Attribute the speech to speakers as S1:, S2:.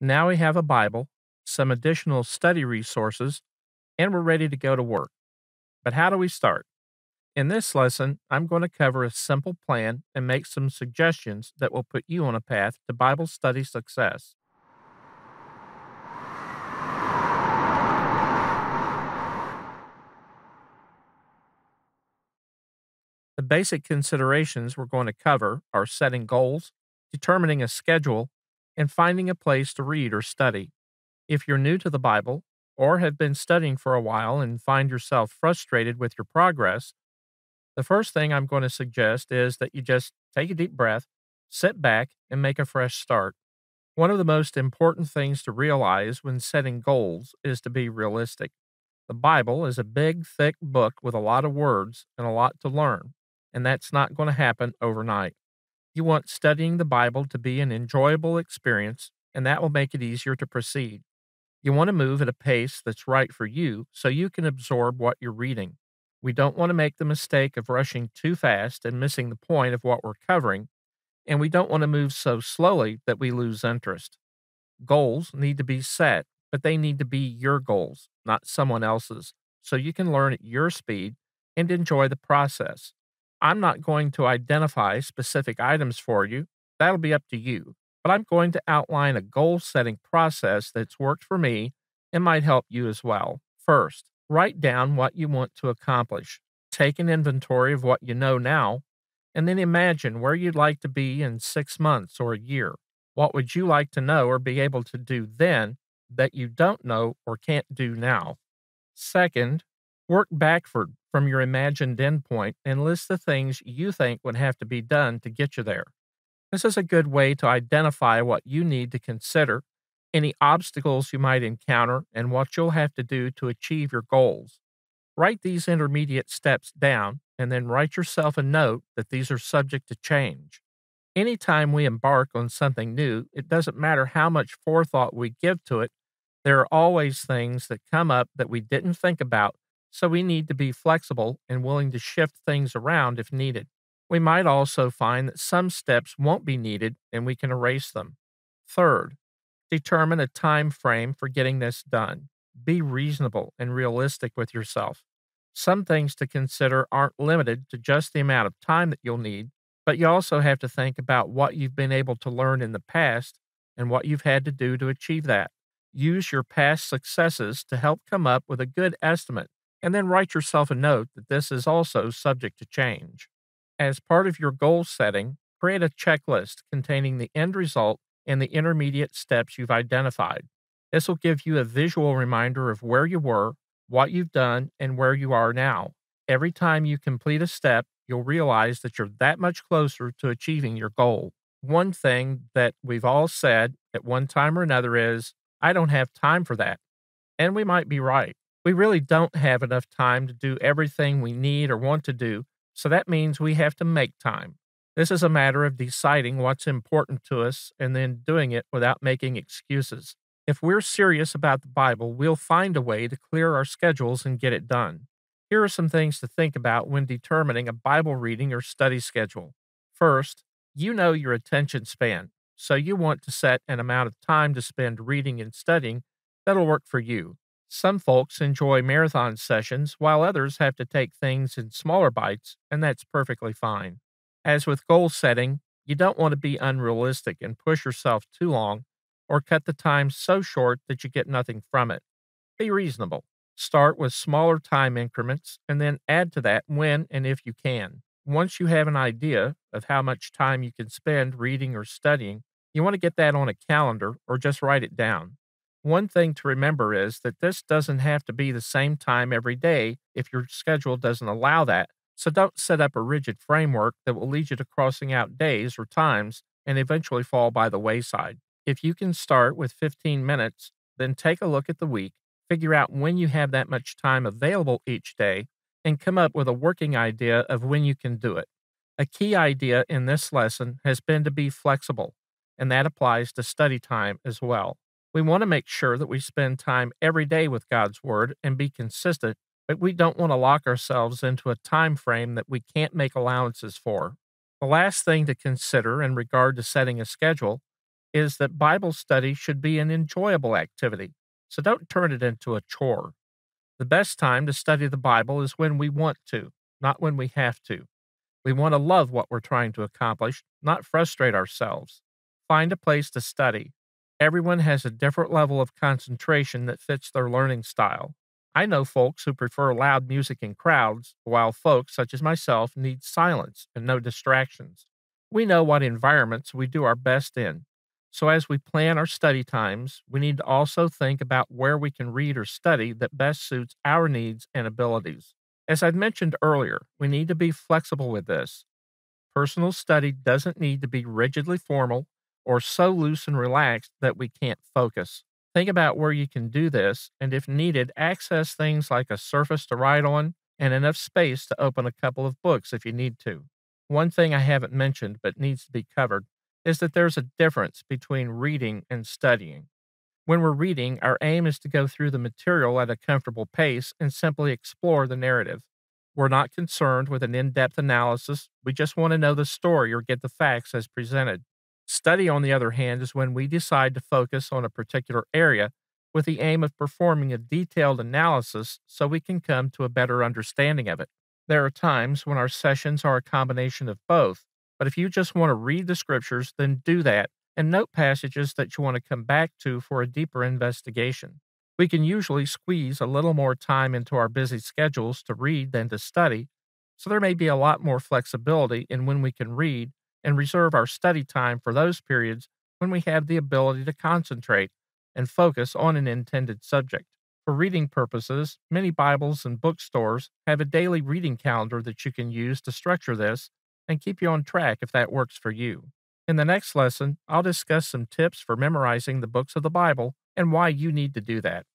S1: Now we have a Bible, some additional study resources, and we're ready to go to work. But how do we start? In this lesson, I'm going to cover a simple plan and make some suggestions that will put you on a path to Bible study success. The basic considerations we're going to cover are setting goals, determining a schedule, and finding a place to read or study. If you're new to the Bible or have been studying for a while and find yourself frustrated with your progress, the first thing I'm going to suggest is that you just take a deep breath, sit back, and make a fresh start. One of the most important things to realize when setting goals is to be realistic. The Bible is a big, thick book with a lot of words and a lot to learn and that's not going to happen overnight. You want studying the Bible to be an enjoyable experience, and that will make it easier to proceed. You want to move at a pace that's right for you so you can absorb what you're reading. We don't want to make the mistake of rushing too fast and missing the point of what we're covering, and we don't want to move so slowly that we lose interest. Goals need to be set, but they need to be your goals, not someone else's, so you can learn at your speed and enjoy the process. I'm not going to identify specific items for you. That'll be up to you. But I'm going to outline a goal setting process that's worked for me and might help you as well. First, write down what you want to accomplish. Take an inventory of what you know now, and then imagine where you'd like to be in six months or a year. What would you like to know or be able to do then that you don't know or can't do now? Second, work backward from your imagined endpoint and list the things you think would have to be done to get you there. This is a good way to identify what you need to consider, any obstacles you might encounter, and what you'll have to do to achieve your goals. Write these intermediate steps down and then write yourself a note that these are subject to change. Anytime we embark on something new, it doesn't matter how much forethought we give to it, there are always things that come up that we didn't think about so we need to be flexible and willing to shift things around if needed. We might also find that some steps won't be needed and we can erase them. Third, determine a time frame for getting this done. Be reasonable and realistic with yourself. Some things to consider aren't limited to just the amount of time that you'll need, but you also have to think about what you've been able to learn in the past and what you've had to do to achieve that. Use your past successes to help come up with a good estimate and then write yourself a note that this is also subject to change. As part of your goal setting, create a checklist containing the end result and the intermediate steps you've identified. This will give you a visual reminder of where you were, what you've done, and where you are now. Every time you complete a step, you'll realize that you're that much closer to achieving your goal. One thing that we've all said at one time or another is, I don't have time for that. And we might be right we really don't have enough time to do everything we need or want to do, so that means we have to make time. This is a matter of deciding what's important to us and then doing it without making excuses. If we're serious about the Bible, we'll find a way to clear our schedules and get it done. Here are some things to think about when determining a Bible reading or study schedule. First, you know your attention span, so you want to set an amount of time to spend reading and studying that'll work for you. Some folks enjoy marathon sessions, while others have to take things in smaller bites, and that's perfectly fine. As with goal setting, you don't want to be unrealistic and push yourself too long or cut the time so short that you get nothing from it. Be reasonable. Start with smaller time increments and then add to that when and if you can. Once you have an idea of how much time you can spend reading or studying, you want to get that on a calendar or just write it down. One thing to remember is that this doesn't have to be the same time every day if your schedule doesn't allow that. So don't set up a rigid framework that will lead you to crossing out days or times and eventually fall by the wayside. If you can start with 15 minutes, then take a look at the week, figure out when you have that much time available each day, and come up with a working idea of when you can do it. A key idea in this lesson has been to be flexible, and that applies to study time as well. We want to make sure that we spend time every day with God's Word and be consistent, but we don't want to lock ourselves into a time frame that we can't make allowances for. The last thing to consider in regard to setting a schedule is that Bible study should be an enjoyable activity, so don't turn it into a chore. The best time to study the Bible is when we want to, not when we have to. We want to love what we're trying to accomplish, not frustrate ourselves. Find a place to study. Everyone has a different level of concentration that fits their learning style. I know folks who prefer loud music in crowds, while folks such as myself need silence and no distractions. We know what environments we do our best in. So, as we plan our study times, we need to also think about where we can read or study that best suits our needs and abilities. As I'd mentioned earlier, we need to be flexible with this. Personal study doesn't need to be rigidly formal or so loose and relaxed that we can't focus. Think about where you can do this, and if needed, access things like a surface to write on and enough space to open a couple of books if you need to. One thing I haven't mentioned but needs to be covered is that there's a difference between reading and studying. When we're reading, our aim is to go through the material at a comfortable pace and simply explore the narrative. We're not concerned with an in depth analysis, we just want to know the story or get the facts as presented. Study, on the other hand, is when we decide to focus on a particular area with the aim of performing a detailed analysis so we can come to a better understanding of it. There are times when our sessions are a combination of both, but if you just want to read the scriptures, then do that and note passages that you want to come back to for a deeper investigation. We can usually squeeze a little more time into our busy schedules to read than to study, so there may be a lot more flexibility in when we can read and reserve our study time for those periods when we have the ability to concentrate and focus on an intended subject. For reading purposes, many Bibles and bookstores have a daily reading calendar that you can use to structure this and keep you on track if that works for you. In the next lesson, I'll discuss some tips for memorizing the books of the Bible and why you need to do that.